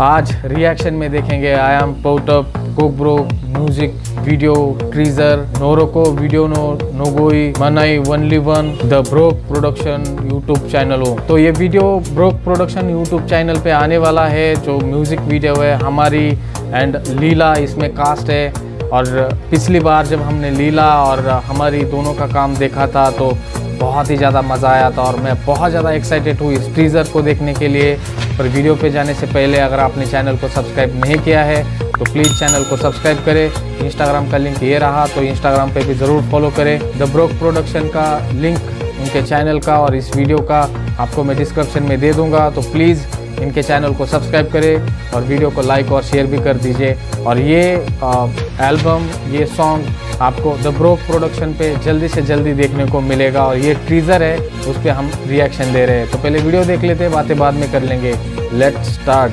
आज रिएक्शन में देखेंगे आई एम पोटअप कोकब्रो म्यूज़िक वीडियो ट्रीजर नोरोको वीडियो नो नोगोई मनाई only one the Broke Production YouTube channel हो। तो ये video Broke Production YouTube channel पे आने वाला है, जो म्यूज़िक वीडियो है, हमारी एंड लीला इसमें कास्ट है। और पिछली बार जब हमने लीला और हमारी दोनों का काम देखा था तो बहुत ही ज़्यादा मज़ा आया था और मैं बहुत ज़्यादा एक्साइटेड हूँ इस ट्रीज़र को देखने के लिए। पर वीडियो पे जाने से पहले अगर आपने चैनल को सब्सक्राइब नहीं किया है तो प्लीज़ चैनल को सब्सक्राइब करें। इंस्टाग्राम का लिंक ये रहा तो इंस्टाग्राम पे भी ज़रूर फॉलो करें। द ब्रोक प्रोडक्शन का लिंक उनके चैनल का और इस वीडियो का आपको मैं डिस्क्रिप्शन में दे दूँगा तो प्लीज़ इनके चैनल को सब्सक्राइब करें और वीडियो को लाइक और शेयर भी कर दीजिए। और ये एल्बम, ये सॉन्ग आपको द ब्रोक प्रोडक्शन पे जल्दी से जल्दी देखने को मिलेगा और ये ट्रीज़र है, उस पर हम रिएक्शन दे रहे हैं। तो पहले वीडियो देख लेते हैं, बातें बाद में कर लेंगे। लेट स्टार्ट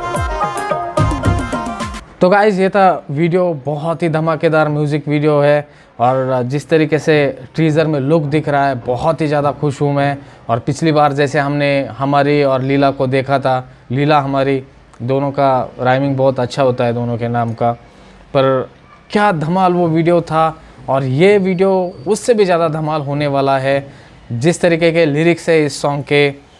तो गाइज़ ये था वीडियो बहुत ही धमाकेदार म्यूज़िक वीडियो है और जिस तरीके से टीज़र में लुक दिख रहा है, बहुत ही ज़्यादा खुश हूँ मैं। और पिछली बार जैसे हमने, हमारी और लीला को देखा था, लीला हमारी, दोनों का राइमिंग बहुत अच्छा होता है, दोनों के नाम का। पर क्या धमाल वो वीडियो था और ये वीडियो उससे भी ज़्यादा धमाल होने वाला है, जिस तरीके के लिरिक्स है इस सॉन्ग के।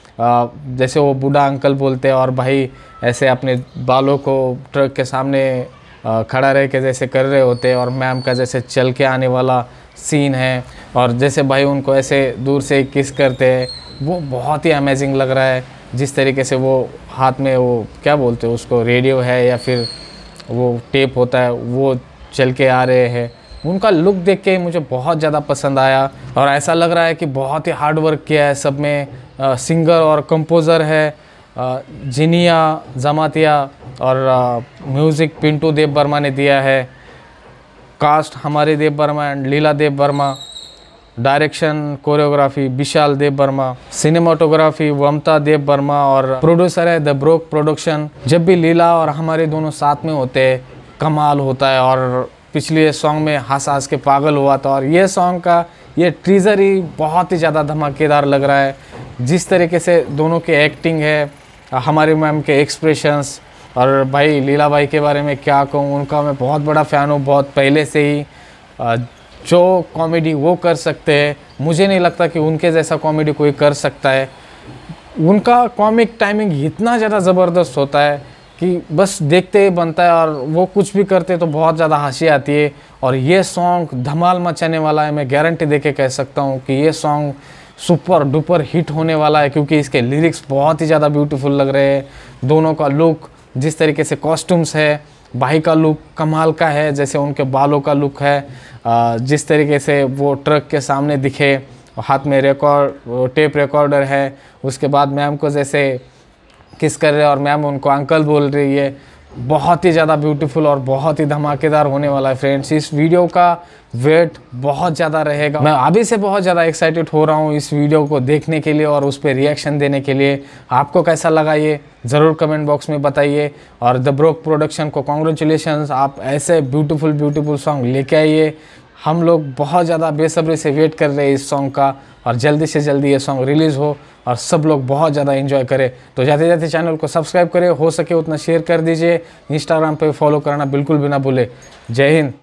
जैसे वो बूढ़ा अंकल बोलते हैं, और भाई ऐसे अपने बालों को ट्रक के सामने खड़ा रह के जैसे कर रहे होते हैं, और मैम का जैसे चल के आने वाला सीन है। और जैसे भाई उनको ऐसे दूर से किस करते हैं, वो बहुत ही अमेजिंग लग रहा है। जिस तरीके से वो हाथ में वो, क्या बोलते हैं उसको रेडियो है या फिर वो टेप होता है, वो चल के आ रहे हैं। उनका लुक देख के मुझे बहुत ज़्यादा पसंद आया और ऐसा लग रहा है कि बहुत ही हार्ड वर्क किया है सब में। आ, सिंगर और कंपोज़र है जिनिया जमातिया और म्यूज़िक पिंटू देव वर्मा ने दिया है। कास्ट हमारे Dev Varma and Leela Dev Varma direction choreography Vishal Dev Varma cinematography वमता Dev Verma और प्रोड्यूसर है द ब्रोक प्रोडक्शन जब भी लीला और हमारे दोनों साथ में होते हैं कमाल होता है और पिछले सॉन्ग में हंस हंस के पागल हुआ था और ये सॉन्ग का ये ट्रीज़र ही बहुत ही ज़्यादा धमाकेदार लग रहा है। जिस तरीके से दोनों की एक्टिंग है, हमारे मैम के एक्सप्रेशंस और भाई लीला भाई के बारे में क्या कहूँ, उनका मैं बहुत बड़ा फ़ैन हूँ, बहुत पहले से ही। जो कॉमेडी वो कर सकते हैं, मुझे नहीं लगता कि उनके जैसा कॉमेडी कोई कर सकता है। उनका कॉमिक टाइमिंग इतना ज़्यादा ज़बरदस्त होता है कि बस देखते ही बनता है और वो कुछ भी करते तो बहुत ज़्यादा हँसी आती है। और ये सॉन्ग धमाल मचाने वाला है, मैं गारंटी दे के कह सकता हूँ कि ये सॉन्ग सुपर डुपर हिट होने वाला है, क्योंकि इसके लिरिक्स बहुत ही ज़्यादा ब्यूटीफुल लग रहे हैं। दोनों का लुक जिस तरीके से कॉस्ट्यूम्स है, भाई का लुक कमाल का है, जैसे उनके बालों का लुक है जिस तरीके से वो ट्रक के सामने दिखे, हाथ में रिकॉर्ड टेप रिकॉर्डर है, उसके बाद मैम को जैसे किस कर रहे हैं? और मैम, उनको अंकल बोल रही है, बहुत ही ज़्यादा ब्यूटीफुल और बहुत ही धमाकेदार होने वाला है फ्रेंड्स इस वीडियो का वेट बहुत ज़्यादा रहेगा। मैं अभी से बहुत ज़्यादा एक्साइटेड हो रहा हूँ इस वीडियो को देखने के लिए और उस पर रिएक्शन देने के लिए। आपको कैसा लगा ये? ज़रूर कमेंट बॉक्स में बताइए। और द ब्रोक प्रोडक्शन को कॉन्ग्रेचुलेशन आप ऐसे ब्यूटीफुल ब्यूटीफुल सॉन्ग लेके आइए। हम लोग बहुत ज़्यादा बेसब्री से वेट कर रहे हैं इस सॉन्ग का और जल्दी से जल्दी ये सॉन्ग रिलीज़ हो और सब लोग बहुत ज़्यादा इन्जॉय करें। तो जाते जाते चैनल को सब्सक्राइब करें, हो सके उतना शेयर कर दीजिए। इंस्टाग्राम पर फॉलो करना बिल्कुल भी ना भूले। जय हिंद।